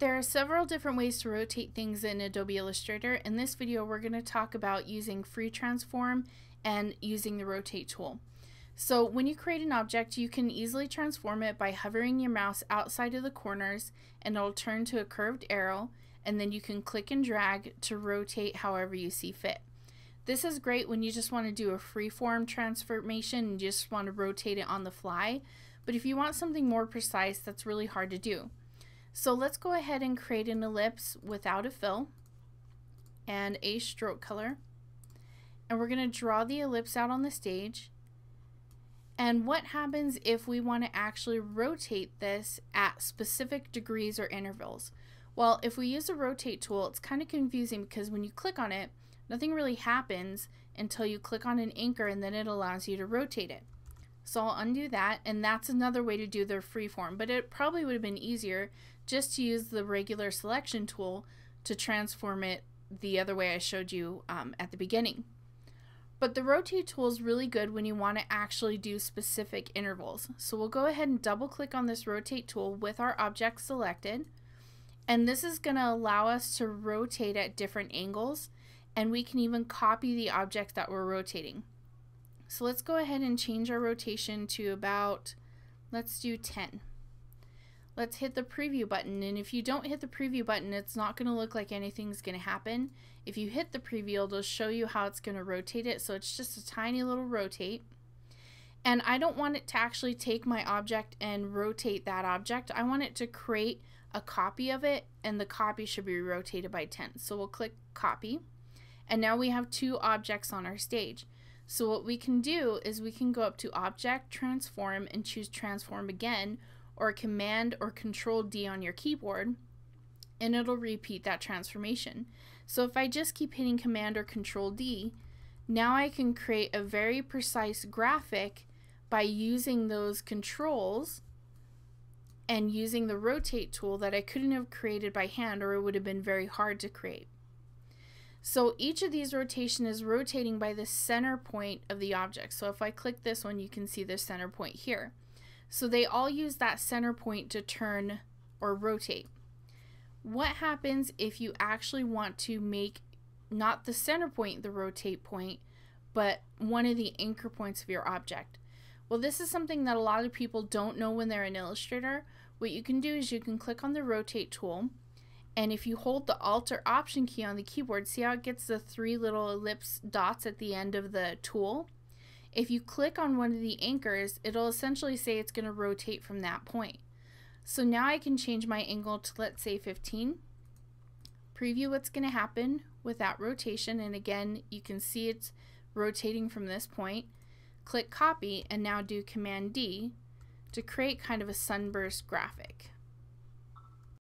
There are several different ways to rotate things in Adobe Illustrator. In this video, we're going to talk about using free transform and using the rotate tool. So when you create an object, you can easily transform it by hovering your mouse outside of the corners and it'll turn to a curved arrow and then you can click and drag to rotate however you see fit. This is great when you just want to do a freeform transformation and just want to rotate it on the fly. But if you want something more precise, that's really hard to do. So let's go ahead and create an ellipse without a fill and a stroke color. And we're going to draw the ellipse out on the stage. And what happens if we want to actually rotate this at specific degrees or intervals? Well, if we use a rotate tool, it's kind of confusing because when you click on it, nothing really happens until you click on an anchor and then it allows you to rotate it. So I'll undo that and that's another way to do the freeform, but it probably would have been easier just to use the regular selection tool to transform it the other way I showed you um, at the beginning. But the rotate tool is really good when you want to actually do specific intervals. So we'll go ahead and double click on this rotate tool with our object selected. And this is going to allow us to rotate at different angles and we can even copy the object that we're rotating. So let's go ahead and change our rotation to about, let's do 10 let's hit the preview button. And if you don't hit the preview button, it's not going to look like anything's going to happen. If you hit the preview, it'll show you how it's going to rotate it. So it's just a tiny little rotate. And I don't want it to actually take my object and rotate that object. I want it to create a copy of it and the copy should be rotated by 10. So we'll click copy. And now we have two objects on our stage. So what we can do is we can go up to object, transform, and choose transform again, or Command or Control D on your keyboard and it'll repeat that transformation. So if I just keep hitting Command or Control D, now I can create a very precise graphic by using those controls and using the rotate tool that I couldn't have created by hand or it would have been very hard to create. So each of these rotation is rotating by the center point of the object. So if I click this one, you can see the center point here. So they all use that center point to turn or rotate. What happens if you actually want to make not the center point the rotate point, but one of the anchor points of your object? Well, this is something that a lot of people don't know when they're in Illustrator. What you can do is you can click on the rotate tool, and if you hold the Alt or Option key on the keyboard, see how it gets the three little ellipse dots at the end of the tool? If you click on one of the anchors, it'll essentially say it's going to rotate from that point. So now I can change my angle to let's say 15, preview what's going to happen with that rotation, and again, you can see it's rotating from this point. Click copy and now do Command D to create kind of a sunburst graphic.